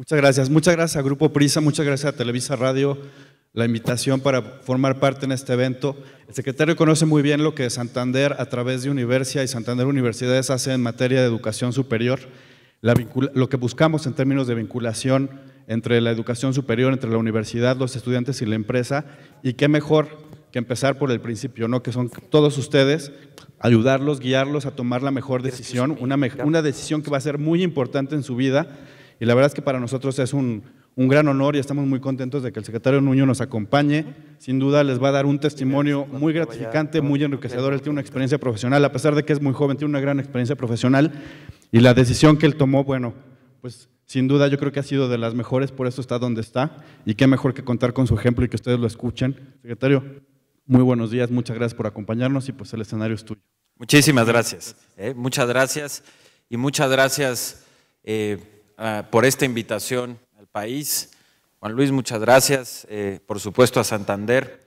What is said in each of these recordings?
Muchas gracias. Muchas gracias a Grupo Prisa, muchas gracias a Televisa Radio la invitación para formar parte en este evento. El secretario conoce muy bien lo que Santander a través de Universia y Santander Universidades hace en materia de educación superior. lo que buscamos en términos de vinculación entre la educación superior, entre la universidad, los estudiantes y la empresa, y qué mejor que empezar por el principio, ¿no? que son todos ustedes, ayudarlos, guiarlos a tomar la mejor decisión, una, una decisión que va a ser muy importante en su vida, y la verdad es que para nosotros es un, un gran honor y estamos muy contentos de que el secretario Nuño nos acompañe. Sin duda les va a dar un testimonio muy gratificante, muy enriquecedor. Él tiene una experiencia profesional, a pesar de que es muy joven, tiene una gran experiencia profesional. Y la decisión que él tomó, bueno, pues sin duda yo creo que ha sido de las mejores, por eso está donde está. Y qué mejor que contar con su ejemplo y que ustedes lo escuchen. Secretario, muy buenos días, muchas gracias por acompañarnos y pues el escenario es tuyo. Muchísimas gracias. Eh, muchas gracias y muchas gracias eh, por esta invitación país. Juan Luis, muchas gracias, eh, por supuesto a Santander.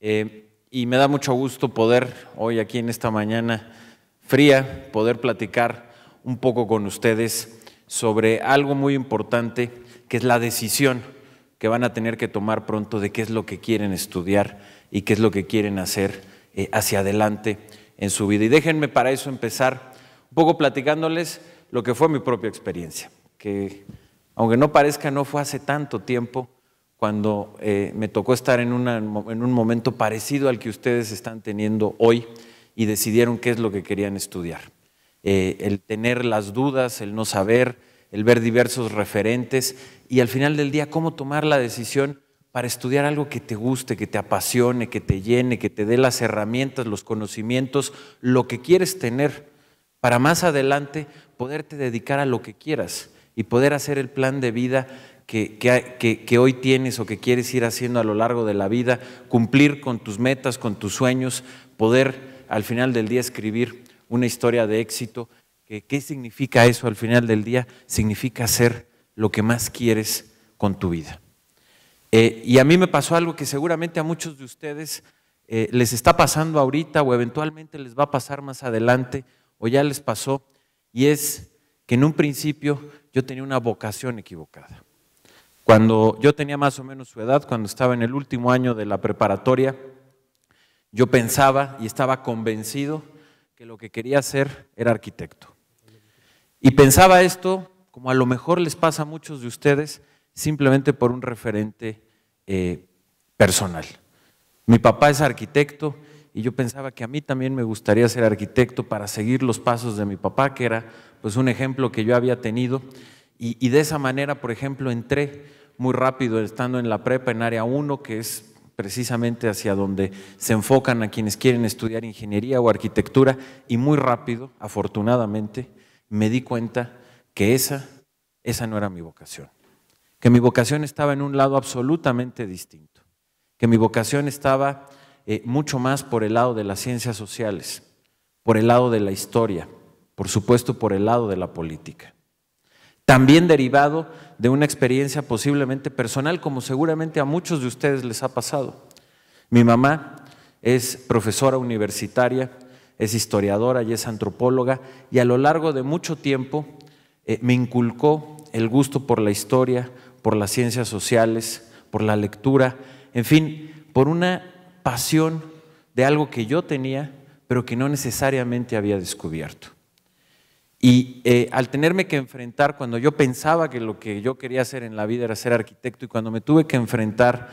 Eh, y me da mucho gusto poder hoy aquí en esta mañana fría, poder platicar un poco con ustedes sobre algo muy importante, que es la decisión que van a tener que tomar pronto de qué es lo que quieren estudiar y qué es lo que quieren hacer eh, hacia adelante en su vida. Y déjenme para eso empezar un poco platicándoles lo que fue mi propia experiencia, que aunque no parezca, no fue hace tanto tiempo cuando eh, me tocó estar en, un momento parecido al que ustedes están teniendo hoy y decidieron qué es lo que querían estudiar. Eh, el tener las dudas, el no saber, el ver diversos referentes y al final del día cómo tomar la decisión para estudiar algo que te guste, que te apasione, que te llene, que te dé las herramientas, los conocimientos, lo que quieres tener para más adelante poderte dedicar a lo que quieras y poder hacer el plan de vida que, que, hoy tienes o que quieres ir haciendo a lo largo de la vida, cumplir con tus metas, con tus sueños, poder al final del día escribir una historia de éxito. ¿Qué significa eso al final del día? Significa hacer lo que más quieres con tu vida. Eh, y a mí me pasó algo que seguramente a muchos de ustedes eh, les está pasando ahorita o eventualmente les va a pasar más adelante o ya les pasó, y es que en un principio yo tenía una vocación equivocada. Cuando yo tenía más o menos su edad, cuando estaba en el último año de la preparatoria, yo pensaba y estaba convencido que lo que quería hacer era arquitecto. Y pensaba esto, como a lo mejor les pasa a muchos de ustedes, simplemente por un referente eh, personal. Mi papá es arquitecto y yo pensaba que a mí también me gustaría ser arquitecto para seguir los pasos de mi papá, que era pues un ejemplo que yo había tenido. Y, de esa manera, por ejemplo, entré muy rápido estando en la prepa en área 1, que es precisamente hacia donde se enfocan a quienes quieren estudiar ingeniería o arquitectura, y muy rápido, afortunadamente, me di cuenta que esa, esa no era mi vocación, que mi vocación estaba en un lado absolutamente distinto, que mi vocación estaba eh, mucho más por el lado de las ciencias sociales, por el lado de la historia, por supuesto por el lado de la política. También derivado de una experiencia posiblemente personal, como seguramente a muchos de ustedes les ha pasado. Mi mamá es profesora universitaria, es historiadora y es antropóloga, y a lo largo de mucho tiempo eh, me inculcó el gusto por la historia, por las ciencias sociales, por la lectura, en fin, por una pasión de algo que yo tenía, pero que no necesariamente había descubierto. Y eh, al tenerme que enfrentar, cuando yo pensaba que lo que yo quería hacer en la vida era ser arquitecto, y cuando me tuve que enfrentar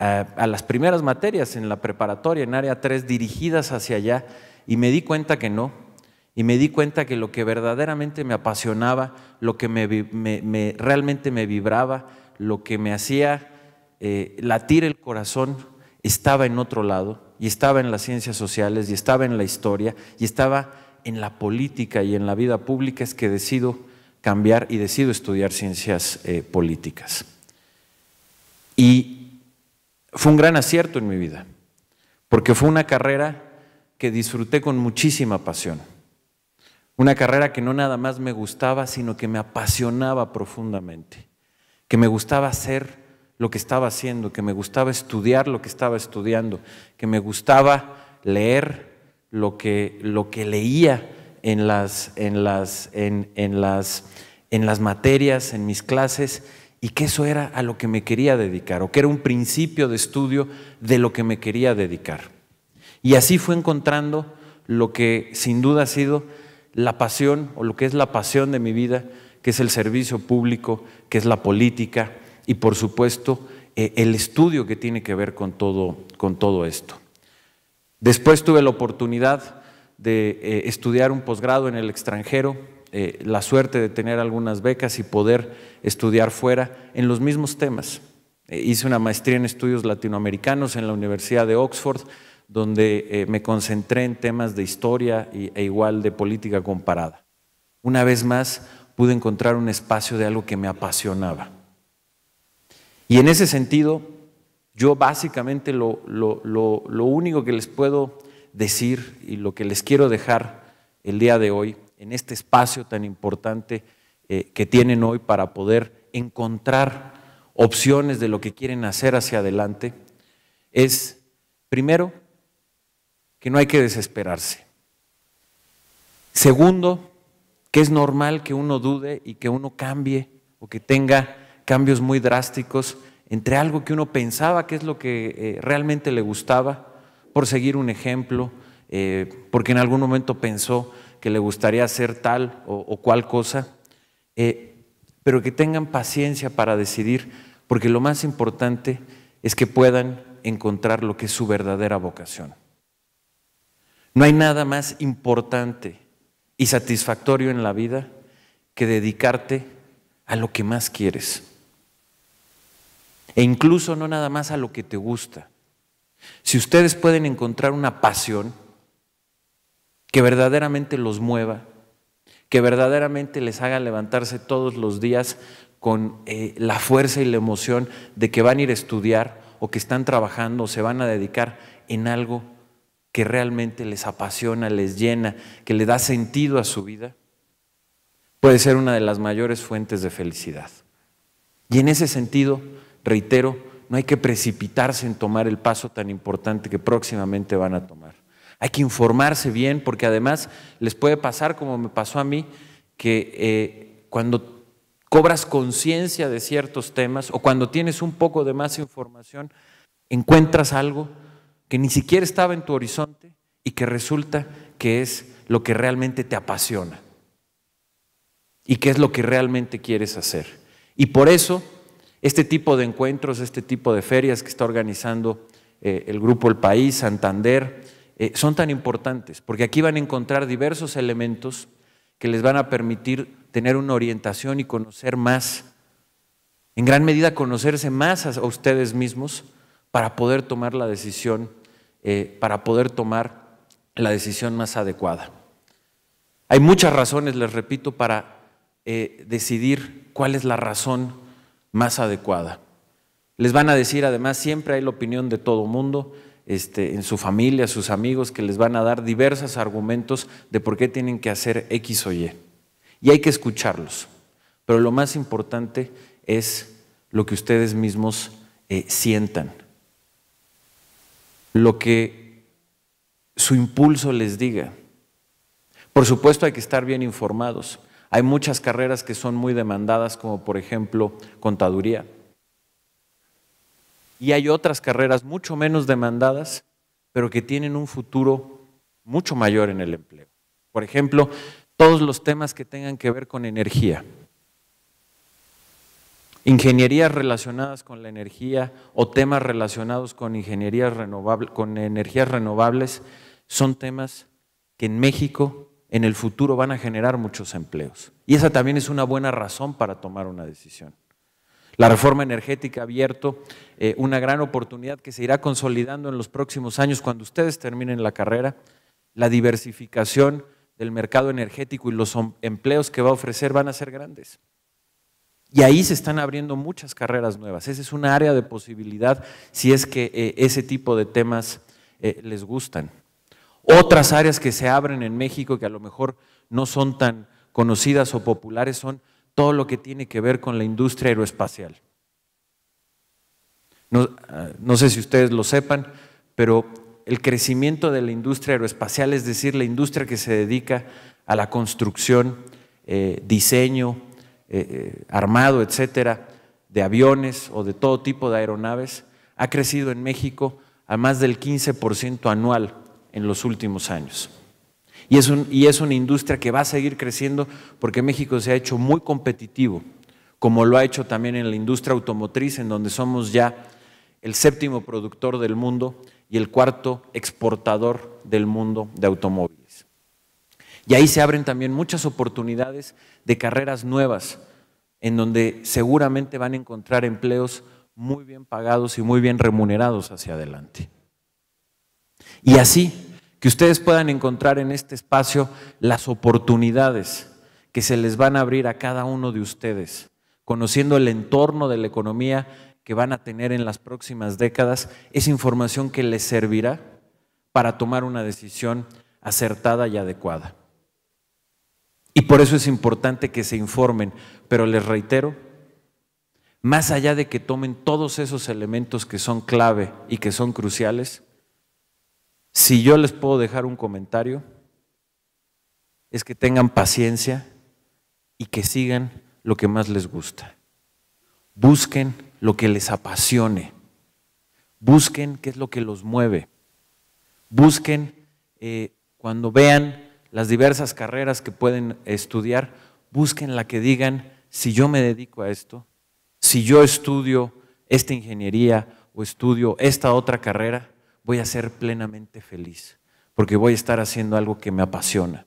a, a las primeras materias en la preparatoria, en área 3, dirigidas hacia allá, y me di cuenta que no, y me di cuenta que lo que verdaderamente me apasionaba, lo que me, realmente me vibraba, lo que me hacía eh, latir el corazón, estaba en otro lado, y estaba en las ciencias sociales, y estaba en la historia, y estaba en la política y en la vida pública, es que decido cambiar y decido estudiar ciencias eh, políticas. Y fue un gran acierto en mi vida, porque fue una carrera que disfruté con muchísima pasión. Una carrera que no nada más me gustaba, sino que me apasionaba profundamente, que me gustaba hacer lo que estaba haciendo, que me gustaba estudiar lo que estaba estudiando, que me gustaba leer lo que, lo que leía en las, en, las, en, las, en las materias, en mis clases, y que eso era a lo que me quería dedicar, o que era un principio de estudio de lo que me quería dedicar. Y así fue encontrando lo que sin duda ha sido la pasión, o lo que es la pasión de mi vida, que es el servicio público, que es la política, y por supuesto eh, el estudio que tiene que ver con todo, con todo esto. Después tuve la oportunidad de eh, estudiar un posgrado en el extranjero, eh, la suerte de tener algunas becas y poder estudiar fuera en los mismos temas. Eh, hice una maestría en estudios latinoamericanos en la Universidad de Oxford, donde eh, me concentré en temas de historia e igual de política comparada. Una vez más pude encontrar un espacio de algo que me apasionaba. Y en ese sentido, yo básicamente lo, único que les puedo decir y lo que les quiero dejar el día de hoy en este espacio tan importante eh, que tienen hoy para poder encontrar opciones de lo que quieren hacer hacia adelante, es, primero, que no hay que desesperarse. Segundo, que es normal que uno dude y que uno cambie o que tenga cambios muy drásticos entre algo que uno pensaba que es lo que eh, realmente le gustaba, por seguir un ejemplo, eh, porque en algún momento pensó que le gustaría hacer tal o, cual cosa, eh, pero que tengan paciencia para decidir, porque lo más importante es que puedan encontrar lo que es su verdadera vocación. No hay nada más importante y satisfactorio en la vida que dedicarte a lo que más quieres. E incluso no nada más a lo que te gusta. Si ustedes pueden encontrar una pasión, que verdaderamente los mueva, que verdaderamente les haga levantarse todos los días con eh, la fuerza y la emoción de que van a ir a estudiar o que están trabajando o se van a dedicar en algo que realmente les apasiona, les llena, que le da sentido a su vida, puede ser una de las mayores fuentes de felicidad. Y en ese sentido, reitero, no hay que precipitarse en tomar el paso tan importante que próximamente van a tomar. Hay que informarse bien porque además les puede pasar como me pasó a mí, que eh, cuando cobras conciencia de ciertos temas o cuando tienes un poco de más información, encuentras algo que ni siquiera estaba en tu horizonte y que resulta que es lo que realmente te apasiona y que es lo que realmente quieres hacer. Y por eso, este tipo de encuentros, este tipo de ferias que está organizando eh, el Grupo El País, Santander, eh, son tan importantes, porque aquí van a encontrar diversos elementos que les van a permitir tener una orientación y conocer más, en gran medida conocerse más a ustedes mismos para poder tomar la decisión, eh, para poder tomar la decisión más adecuada. Hay muchas razones, les repito, para decidir cuál es la razón más adecuada. Les van a decir, además, siempre hay la opinión de todo mundo, este, en su familia, sus amigos, que les van a dar diversos argumentos de por qué tienen que hacer X o Y. Y hay que escucharlos. Pero lo más importante es lo que ustedes mismos eh, sientan, lo que su impulso les diga. Por supuesto hay que estar bien informados. Hay muchas carreras que son muy demandadas, como por ejemplo contaduría y hay otras carreras mucho menos demandadas, pero que tienen un futuro mucho mayor en el empleo. Por ejemplo, todos los temas que tengan que ver con energía. Ingenierías relacionadas con la energía o temas relacionados con, ingenierías renovables, con energías renovables son temas que en México en el futuro van a generar muchos empleos. Y esa también es una buena razón para tomar una decisión. La reforma energética ha abierto eh, una gran oportunidad que se irá consolidando en los próximos años cuando ustedes terminen la carrera. La diversificación del mercado energético y los empleos que va a ofrecer van a ser grandes. Y ahí se están abriendo muchas carreras nuevas. Esa es una área de posibilidad si es que eh, ese tipo de temas eh, les gustan. Otras áreas que se abren en México que a lo mejor no son tan conocidas o populares son todo lo que tiene que ver con la industria aeroespacial. Ah, no, sé si ustedes lo sepan, pero el crecimiento de la industria aeroespacial, es decir, la industria que se dedica a la construcción, eh, diseño, eh, eh, armado, etcétera, de aviones o de todo tipo de aeronaves ha crecido en México a más del 15% anual en los últimos años. Y es, y es una industria que va a seguir creciendo porque México se ha hecho muy competitivo, como lo ha hecho también en la industria automotriz, en donde somos ya el séptimo productor del mundo y el cuarto exportador del mundo de automóviles. Y ahí se abren también muchas oportunidades de carreras nuevas, en donde seguramente van a encontrar empleos muy bien pagados y muy bien remunerados hacia adelante. Y así, que ustedes puedan encontrar en este espacio las oportunidades que se les van a abrir a cada uno de ustedes, conociendo el entorno de la economía que van a tener en las próximas décadas, es información que les servirá para tomar una decisión acertada y adecuada. Y por eso es importante que se informen, pero les reitero, más allá de que tomen todos esos elementos que son clave y que son cruciales, si yo les puedo dejar un comentario, es que tengan paciencia y que sigan lo que más les gusta. Busquen lo que les apasione. Busquen qué es lo que los mueve. Busquen eh, cuando vean las diversas carreras que pueden estudiar, busquen la que digan, si yo me dedico a esto, si yo estudio esta ingeniería o estudio esta otra carrera, voy a ser plenamente feliz, porque voy a estar haciendo algo que me apasiona,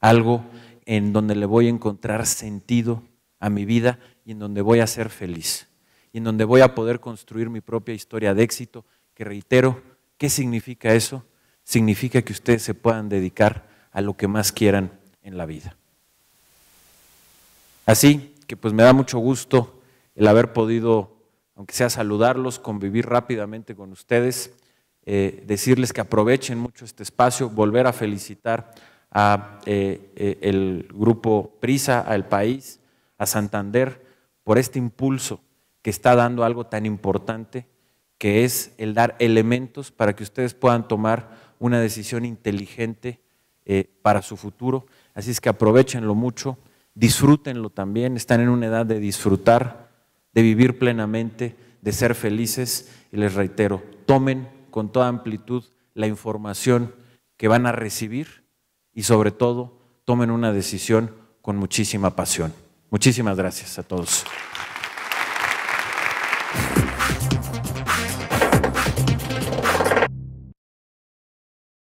algo en donde le voy a encontrar sentido a mi vida y en donde voy a ser feliz, y en donde voy a poder construir mi propia historia de éxito, que reitero, ¿qué significa eso? Significa que ustedes se puedan dedicar a lo que más quieran en la vida. Así que pues me da mucho gusto el haber podido, aunque sea saludarlos, convivir rápidamente con ustedes. Eh, decirles que aprovechen mucho este espacio, volver a felicitar a eh, eh, el grupo Prisa, al país, a Santander, por este impulso que está dando algo tan importante, que es el dar elementos para que ustedes puedan tomar una decisión inteligente para su futuro. Así es que aprovechenlo mucho, disfrútenlo también, están en una edad de disfrutar, de vivir plenamente, de ser felices, y les reitero, tomen con toda amplitud la información que van a recibir y sobre todo tomen una decisión con muchísima pasión. Muchísimas gracias a todos.